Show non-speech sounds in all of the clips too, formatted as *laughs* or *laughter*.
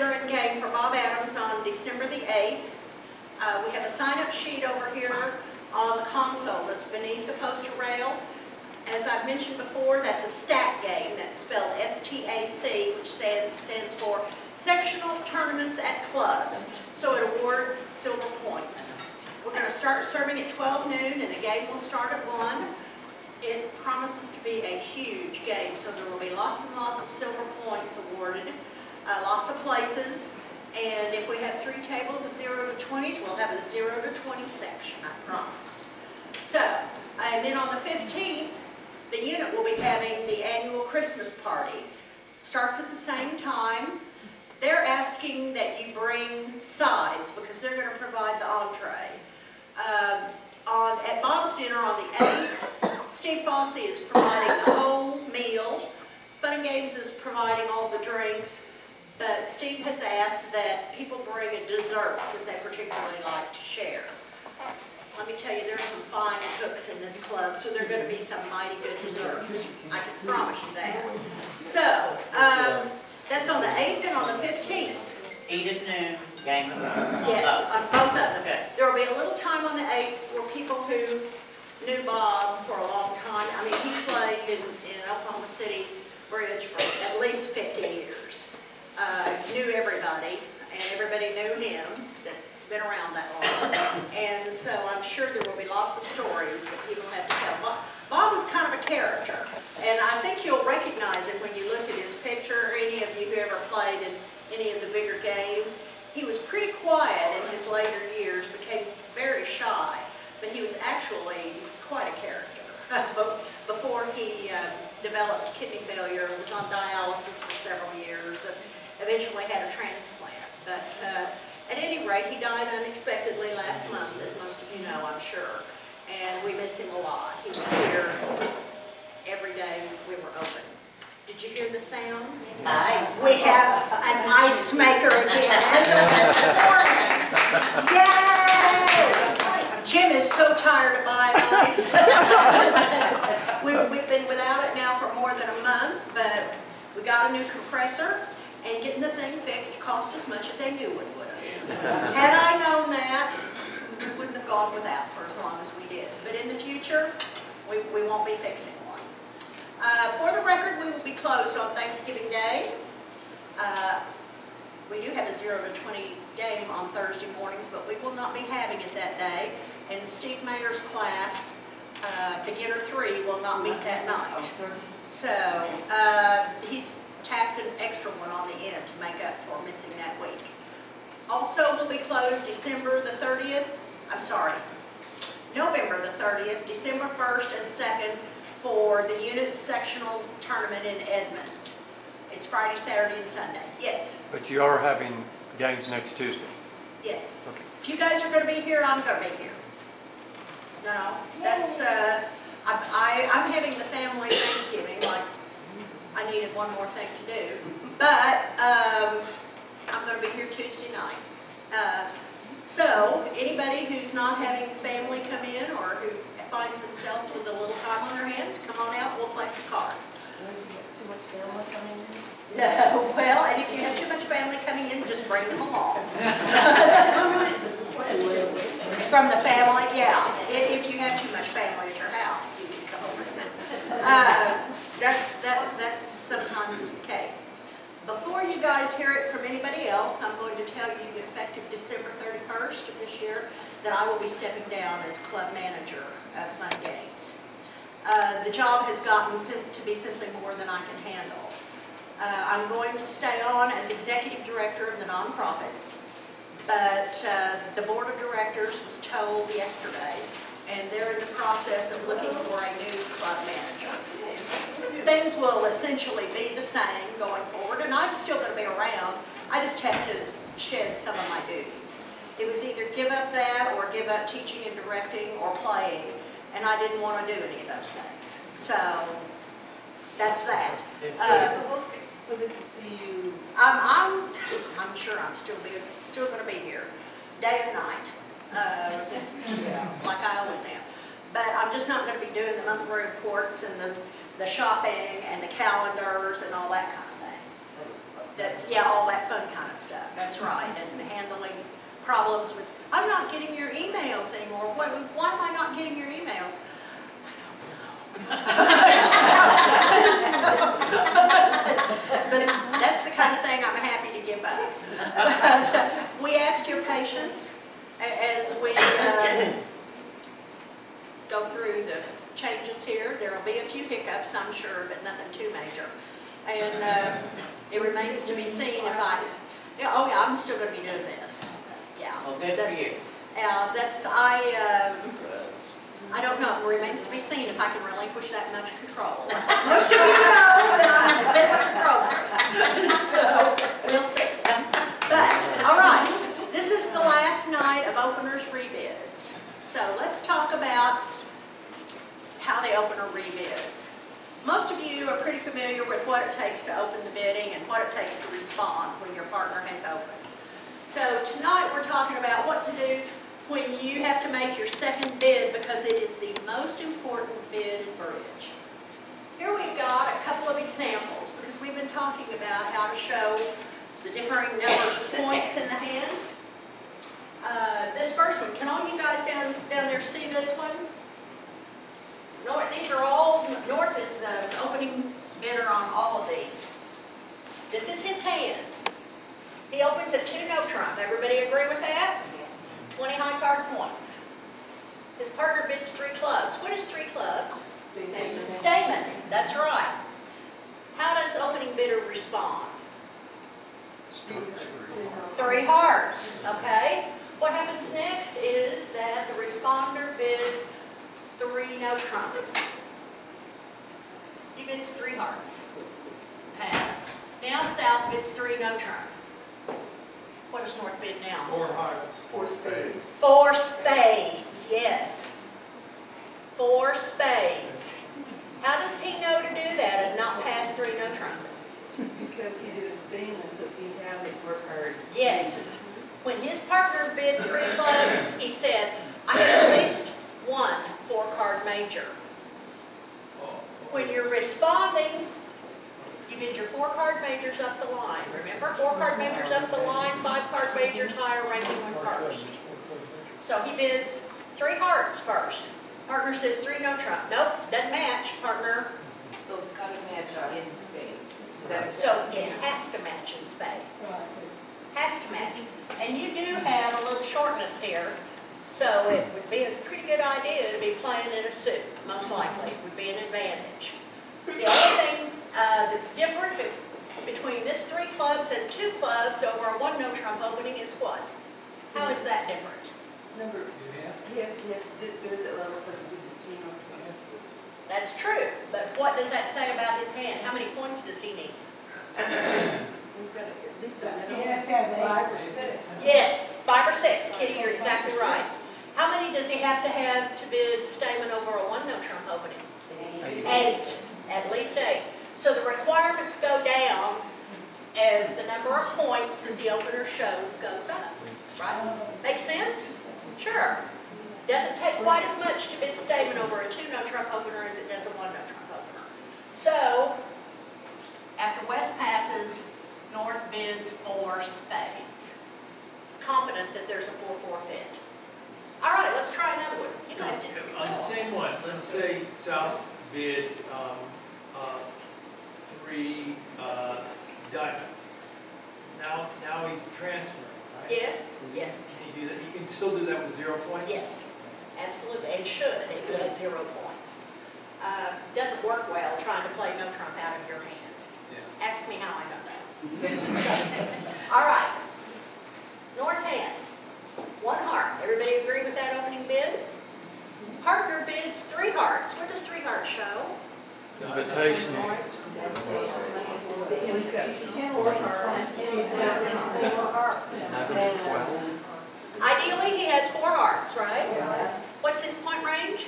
dinner and game for Bob Adams on December the 8th. Uh, We have a sign-up sheet over here on the console that's beneath the poster rail. As I've mentioned before, that's a STAC game, that's spelled S-T-A-C, which stands, stands for Sectional Tournaments at Clubs. So it awards silver points. We're going to start serving at 12 noon, and the game will start at 1. It promises to be a huge game, so there will be lots and lots of silver points awarded, uh, lots of places, and if we have three tables of 0 to 20s, we'll have a 0 to 20 section, I promise. So, and then on the 15th, the unit will be having the annual Christmas party. Starts at the same time. They're asking that you bring sides because they're going to provide the entree. Um, on, at Bob's dinner on the 8th, Steve Fosse is providing the whole meal. Fun and Games is providing all the drinks, but Steve has asked that people bring a dessert that they particularly like to share. Let me tell you, there's some fine cooks in this club, so there are going to be some mighty good desserts. I can promise you that. So, um, that's on the 8th and on the 15th. Eight at noon, game of Yes, on both of them. Okay. There will be a little time on the 8th for people who knew Bob for a long time. I mean, he played in, in Oklahoma City Bridge for at least 50 years. Uh, Knew everybody, and everybody knew him, that's been around that long. And so I'm sure there will be lots of stories that people have to tell. Bob- Bob was kind of a character, and I think you'll recognize him when you look at his picture, or any of you who ever played in any of the bigger games. He was pretty quiet in his later years, became very shy, but he was actually quite a character. *laughs* Before he uh, developed kidney failure, was on dialysis for several years, eventually had a transplant. But uh, at any rate, he died unexpectedly last month, as most of you know, I'm sure. And we miss him a lot. He was here every day we were open. Did you hear the sound? Aye. We have an ice maker again, as *laughs* of this morning. Yay! Jim is so tired of buying ice. *laughs* We- We've been without it now for more than a month, but we got a new compressor, and getting the thing fixed cost as much as a new one would have. Had I known that, we wouldn't have gone without for as long as we did. But in the future, we, we won't be fixing one. Uh, For the record, we will be closed on Thanksgiving Day. Uh, We do have a 0 to 20 game on Thursday mornings, but we will not be having it that day. And Steve Mayer's class, uh, beginner three, will not meet that night. So uh, he's tacked an extra one on the end to make up for missing that week. Also, will be closed December the 30th, I'm sorry, November the 30th, December 1st and 2nd for the unit sectional tournament in Edmond. It's Friday, Saturday, and Sunday. Yes, But you are having games next Tuesday. yes. Okay. If you guys are going to be here, I'm going to be here. No, that's, uh, I, I- I'm having the family Thanksgiving, like, I needed one more thing to do. But, um, I'm going to be here Tuesday night. Uh, So, anybody who's not having family come in or who finds themselves with a little time on their hands, come on out, we'll play some cards. No, well, and if you have too much family coming in, just bring them along. From the family, yeah. If, if you have too much family at your house, you can come over. Uh, That's, that, that's is the case. Before you guys hear it from anybody else, I'm going to tell you that effective December 31st of this year, that I will be stepping down as club manager of Fun Games. Uh, The job has gotten to be simply more than I can handle. Uh, I'm going to stay on as executive director of the nonprofit, but uh, the board of directors was told yesterday, and they're in the process of looking for a new club manager. Things will essentially be the same going forward, and I'm still going to be around. I just have to shed some of my duties. It was either give up that or give up teaching and directing or playing, and I didn't want to do any of those things. So, that's that. Uh, So good to see you. I'm, I'm, I'm sure I'm still be, still gonna be here, day and night, uh, just like I always am. But I'm just not gonna be doing the monthly reports and the, the shopping and the calendars and all that kind of thing. That's, yeah, all that fun kind of stuff, that's right, and handling problems with, I'm not getting your emails anymore, why am I not getting your emails? *laughs* But that's the kind of thing I'm happy to give up. *laughs* We ask your patience as we uh, go through the changes here. There will be a few hiccups, I'm sure, but nothing too major. And uh, it remains to be seen if I, yeah, oh yeah, I'm still going to be doing this. Yeah. Well, good for that's- you. Yeah, that's, I, um, I don't know, it remains to be seen if I can relinquish that much control. *laughs* Most of you know that I have a bit of control freak, so we'll see. But, all right, this is the last night of openers rebids. So let's talk about how the opener rebids. Most of you are pretty familiar with what it takes to open the bidding and what it takes to respond when your partner has opened. So tonight, we're talking about what to do when you have to make your second bid because it is the most important bid in bridge. Here we've got a couple of examples because we've been talking about how to show the differing number of points in the hands. Uh, This first one, can all you guys down, down there see this one? North, these are all, North is the opening bidder on all of these. This is his hand. He opens at two no trump. Everybody agree with that? 20 high card points. His partner bids three clubs. What is three clubs? Stayman, that's right. How does opening bidder respond? Three hearts, okay? What happens next is that the responder bids three no trump. He bids three hearts. Pass. Now South bids three no trump. What does North bid now? Four hearts. Four spades. Four spades, yes. Four spades. How does he know to do that and not pass three no trump? Because he did a Stayman, so he has a four card. Yes. When his partner bid three clubs, he said, I have at least one four-card major. When you're responding, you bid your four-card majors up the line. Remember, four-card majors up the line, five-card majors higher ranking one first. So he bids three hearts first. Partner says three no trump. Nope, doesn't match, partner. So it's gotta match in spades. Is that what So it has to match in spades. Has to match. And you do have a little shortness here, so it would be a pretty good idea to be playing in a suit, most likely, would be an advantage. The only thing uh, that's different be- between this three clubs and two clubs over a one no trump opening is what? How is that different? Number, Yeah. yes, yes, did, did the level because he did the team. That's true, but what does that say about his hand? How many points does he need? He's got at least. Five or six. Yes, five or six, Kitty, you're exactly right. How many does he have to have to bid Stayman over a one no trump opening? Eight, at least eight. So the requirements go down as the number of points that the opener shows goes up, right? Make sense? Sure. Doesn't take quite as much to bid Stayman over a two no trump opener as it does a one no trump opener. So, after West passes, North bids four spades. Confident that there's a four-four fit. All right, let's try another one. You guys did On the same one, let's say South bid, um, uh, uh, diamonds. Now, now he's transferring, right? Yes, yes, Can he do that? He can still do that with zero points? yes, absolutely, and should if he has zero points. Uh, Doesn't work well trying to play no trump out of your hand. Yeah. Ask me how I know that. *laughs* All right. North hand, one heart. Everybody agree with that opening bid? Partner bids three hearts. What does three hearts show? Invitation. Ideally, he has four hearts, right? What's his point range?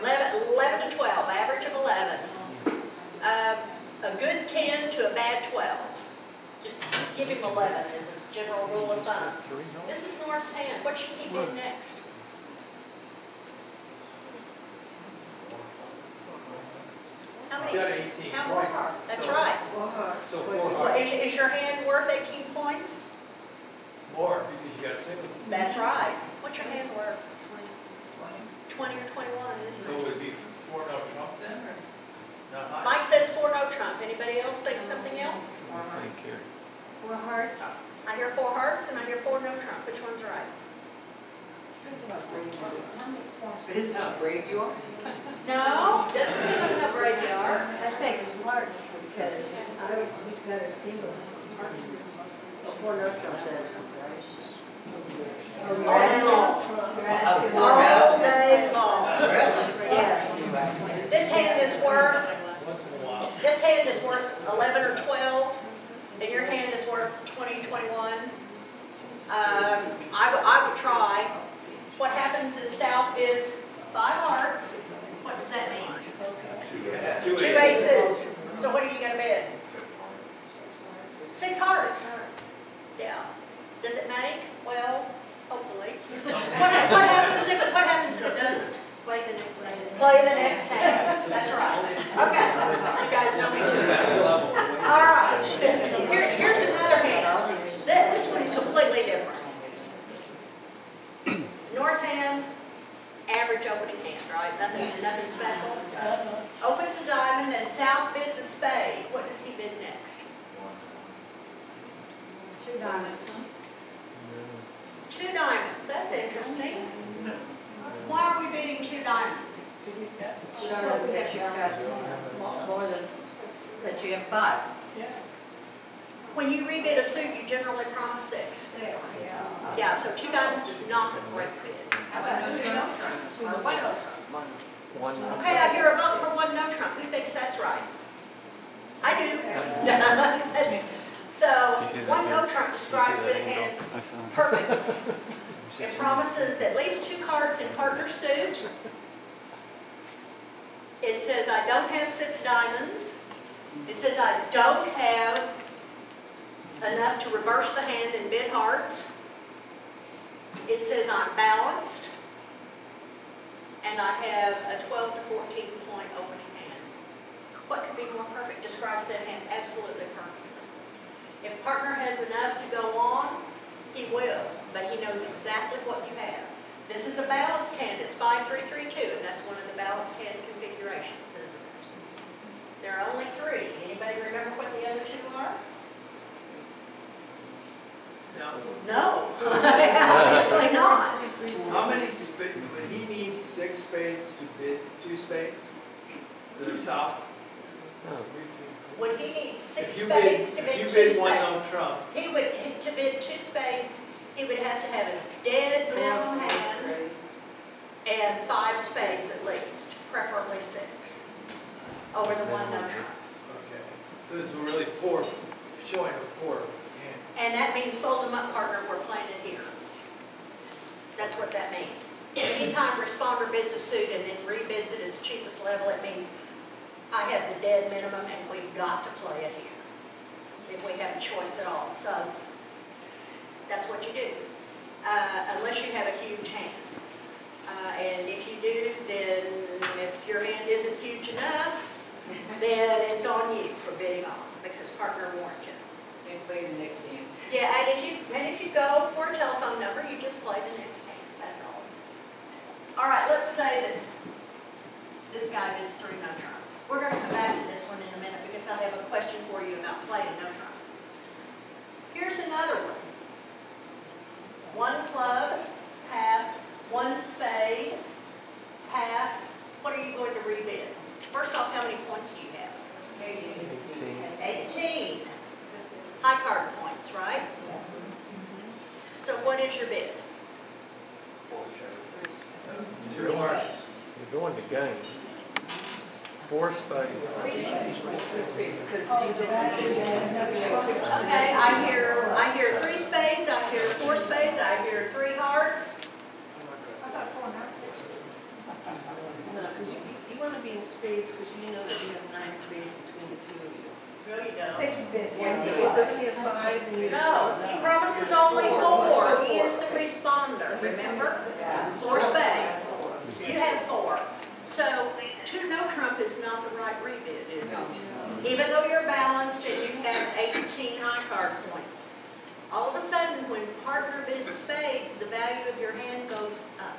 11, 11 to 12, average of 11. Uh, A good 10 to a bad 12. Just give him 11 as a general rule of thumb. This is North's hand. What should he do next? How many got eighteen Have more points. heart, that's So- right. Four hearts. So four Well, is, is your hand worth eighteen points? more, because you got a single. That's right. What's your hand worth? Twenty or twenty-one, isn't So it? would it be four no Trump then, or not high? Mike says four no trump. Anybody else think something else? I think here. Four hearts. I hear four hearts and I hear four no trump. Which one's right? This is how brave you are. No, doesn't depend on how brave you are. I think it's large because I would better single. Before no Trump says. All day long. You're asking. All day long. Really? Yes. This hand is worth, Once in this hand is worth eleven or twelve, and your hand is worth twenty, twenty-one. Um, I would, I would try. What happens is South bids five hearts. What does that mean? Yeah, Two aces. So what are you gonna bid? Six hearts. Yeah. Does it make? Well, hopefully. What, what happens if, it? what happens if it doesn't? Play the next hand. Play the next hand. That's right. Okay. You guys know me too well. All right. Here, here's another hand. This, this one's completely different. North hand, average opening hand, right? Nothing, nothing special. Opens a diamond and south bids a spade. What does he bid next? Two diamonds. Two diamonds. That's interesting. Why are we bidding two diamonds? Show that you've got more- more than, that you have five. When you rebid a suit, you generally promise six. Six, yeah. Yeah, so two diamonds is not the correct bid. How about no Trump? One no Trump? One. Okay, I hear a vote for one no Trump. Who thinks that's right? I do. That's- *laughs* So, one no Trump describes this hand I found. perfectly. *laughs* It promises at least two cards in partner suit. It says I don't have six diamonds. It says I don't have enough to reverse the hand in bid hearts. It says I'm balanced. And I have a 12 to 14 point opening hand. What could be more perfect? Describes that hand absolutely perfectly. If partner has enough to go on, he will, but he knows exactly what you have. This is a balanced hand, it's 5332, and that's one of the balanced hand configurations, isn't it? There are only three. Anybody remember what the other two are? Now, No, *laughs* obviously not. how many spades, would he need six spades to bid two spades? The south? Would he need six If you bid- spades to if bid you two bid one spades? no Trump, He would, to bid two spades, he would have to have a dead minimum hand and five spades at least, preferably six, over the one no trump. okay. So it's a really poor, showing a poor hand. And that means fold them up, partner, we're playing it here. That's what that means. Anytime responder bids a suit and then rebids it at the cheapest level, it means I have the dead minimum and we've got to play it here. If we have a choice at all, so that's what you do. Uh, unless you have a huge hand. Uh, and if you do, then if your hand isn't huge enough, then it's on you for bidding on, because partner warned play the next game. Yeah, and if you, and if you go for a telephone number, you just play the next hand, that's all. All right, let's say that this guy bids three no trump. We're gonna come back to this one in a minute because I have a question for you about playing no trump. Here's another one. One club, pass, one spade, pass. What are you going to rebid? First off, how many points do you have? Eighteen. 18. High card points, right? So what is your bid? Two hearts. You're going to game. Four spades. Okay, I hear, I hear three spades, I hear four spades, I hear three hearts. No, because you, you want to be in spades because you know that you have nine spades between the two of you. No, you don't. Think you did. Well, doesn't he have five and you? No, he promises only four. He is the responder, remember? Four spades. You have four. So two no trump is not the right rebid, is it? Even though you're balanced and you have 18 high card points. All of a sudden, when partner bids spades, the value of your hand goes up.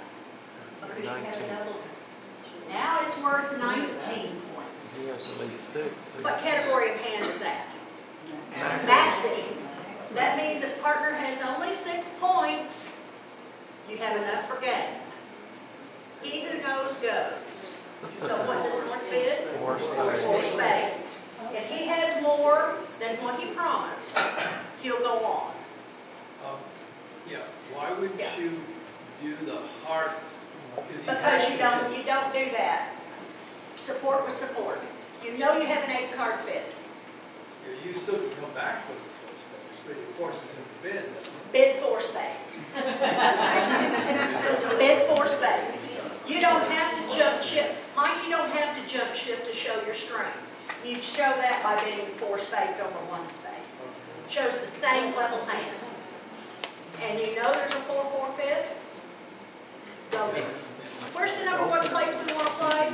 Because you have a 19. double. Now it's worth 19 points. He has at least six. What category of hand is that? Maxi. That means if partner has only six points, you have enough for game. He who knows goes. So what does North bid? Four Four spades. spades. If he has more than what he promised, he'll go on. Um, Yeah, why wouldn't Yeah. you do the hearts? Because you don't, you don't do that. Support with support. You know you have an eight card fit. You still can come back with the four spades, but it forces him to bid. Bid four spades. Bid four spades. You don't have to jump ship, Mike, you don't have to jump ship to show your strength. You show that by bidding four spades over one spade. Shows the same level hand. And you know there's a four-four fit? Go there. Where's the number one place we want to play?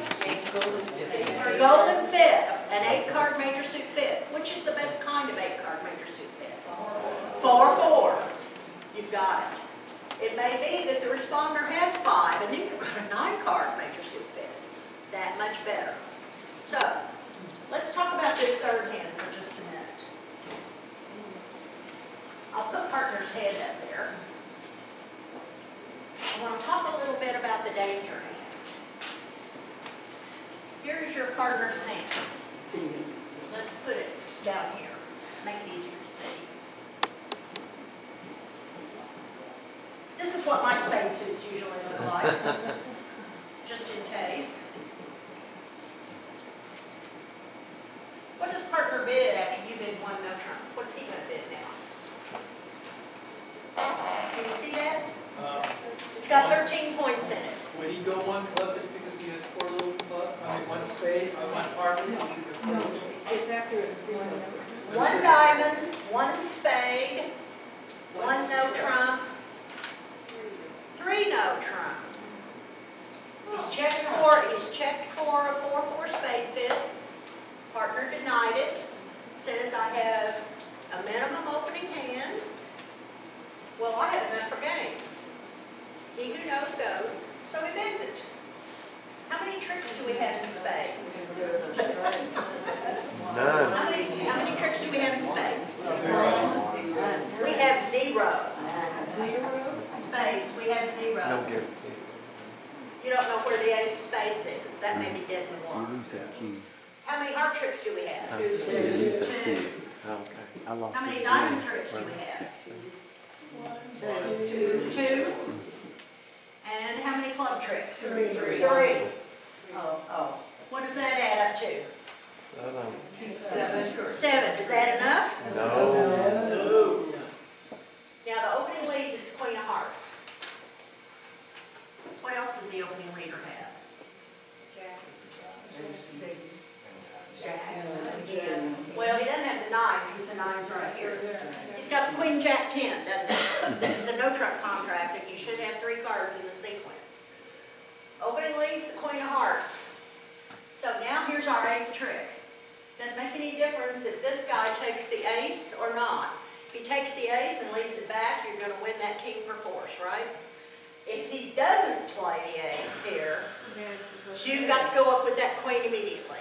Golden Fit, an eight-card major suit fit. Which is the best kind of eight-card major suit fit? Four-four. You've got it. It may be that the responder has five, and then you've got a nine-card major suit fit. That much better. So, let's talk about this third hand for just a minute. I'll put partner's head up there. I want to talk a little bit about the danger hand. Here's your partner's hand. Let's put it down here, make it easier to see. This is what my spade suits usually look like, *laughs* just in case. What does partner bid after you bid one no trump? What's he gonna bid now? Can you see that? Uh, It's got 13 points in it. Would he go one club just because he has four little clubs, I mean, one spade, uh, one partner? No, it's after one. One diamond, one spade, one no trump, three no trump. He's oh. checked for, he's checked for a four-four spade fit. Partner denied it, says I have a minimum opening hand. Well, I have enough for game. He who knows goes, so he bids it. How many tricks do we have in spades? None. How many, how many tricks do we have in spades? We have zero. Spades, we have No zero. guarantee. You don't know where the ace of spades is, that may be dead in the water. lose that key. How many heart tricks do we have? You lose that Two. key. Okay. I lost How many it diamond again. tricks do we have? Two. Two. And how many club tricks? Three. Three. Oh, oh. What does that add up to? Seven. Seven. Seven, is that enough? No. Now, the opening lead is the queen of hearts. What else does the opening leader have? Well, he doesn't have the nine, because the nine's right here. He's got the queen, jack, ten, doesn't he? This is a no trump contract, and you should have three cards in the sequence. Opening leads the queen of hearts. So now here's our eighth trick. Doesn't make any difference if this guy takes the ace or not. If he takes the ace and leads it back, you're gonna win that king per force, right? If he doesn't play the ace here, You've got to go up with that queen immediately.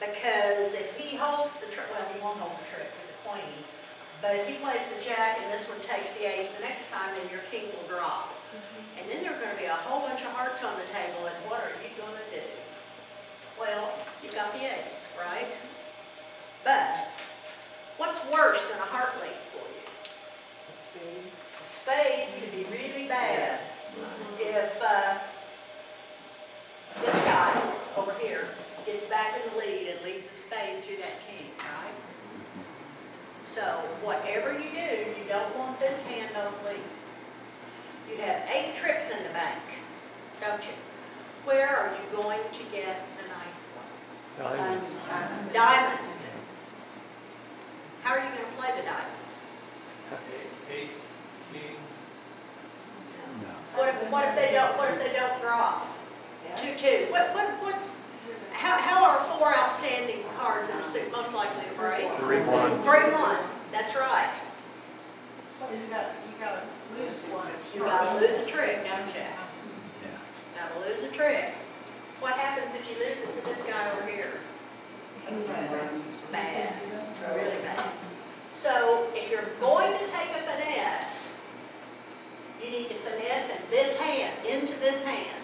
Because if he holds the trick, well, he won't hold the trick with the queen. But if he plays the jack and this one takes the ace the next time, then your king will drop. Mm-hmm. And then there are gonna be a whole bunch of hearts on the table, and what are you gonna do? Well, you've got the ace, right? But, what's worse than a heart lead for you? Spades can be really bad. If, uh, this guy over here gets back in the lead and leads a spade through that king, right? So whatever you do, you don't want this hand on lead. You have eight tricks in the bank, don't you? Where are you going to get the ninth one? Diamonds. Diamonds. How are you gonna play the diamonds? Ace, king, No. What if, what if they don't, what if they don't draw? two? What, what, what's, how, how are four outstanding cards in a suit most likely to break? Three, one. Three-one, that's right. So you got, you gotta lose one. You gotta lose a trick, don't you? Yeah. Gotta lose a trick. What happens if you lose it to this guy over here? bad Bad, really bad. So if you're going to take a finesse, you need to finesse in this hand, into this hand,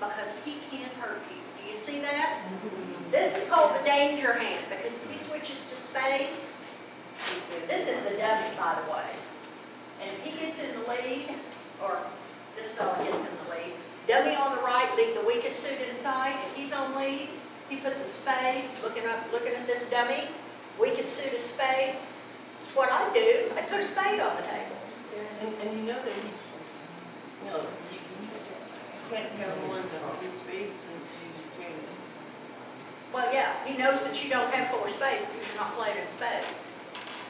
because he can't hurt you. Do you see that? This is called the danger hand, because if he switches to spades, this is the dummy, by the way. And if he gets in the lead, or this fellow gets in the lead, dummy on the right, lead the weakest suit inside. If he's on lead, he puts a spade, looking up, looking at this dummy, weakest suit of spades. It's what I do. I put a spade on the table. And, and you know that he, no, can't since you. Well, yeah, he knows that you don't have four spades because you're not playing in spades.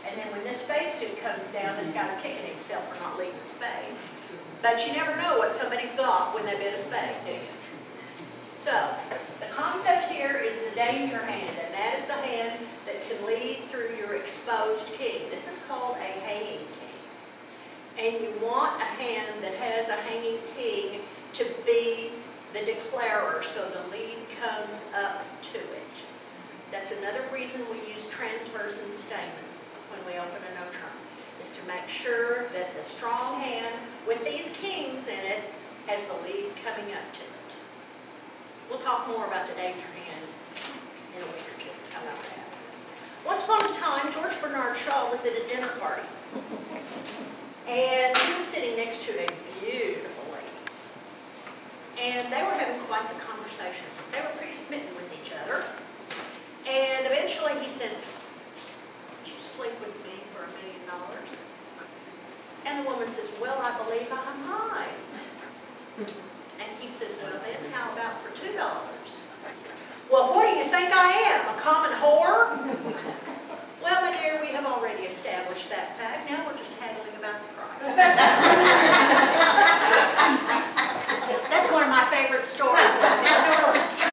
And then when this spade suit comes down, this guy's kicking himself for not leading the spade. But you never know what somebody's got when they bid a spade, do you? So, the concept here is the danger hand, and that is the hand that can lead through your exposed king. This is called a hanging king. And you want a hand that has a hanging king to be the declarer, so the lead comes up to it. That's another reason we use transfers and Stayman when we open a no trump, is to make sure that the strong hand with these kings in it has the lead coming up to it. We'll talk more about the danger hand in a week or two. How about that? Once upon a time, George Bernard Shaw was at a dinner party. And he was sitting next to a. And they were having quite the conversation. They were pretty smitten with each other. And eventually he says, would you sleep with me for a million dollars? And the woman says, well, I believe I might. And he says, well, then how about for two dollars? Well, what do you think I am, a common whore? *laughs* Well, my dear, we have already established that fact. Now we're just haggling about the *laughs* That's one of my favorite stories.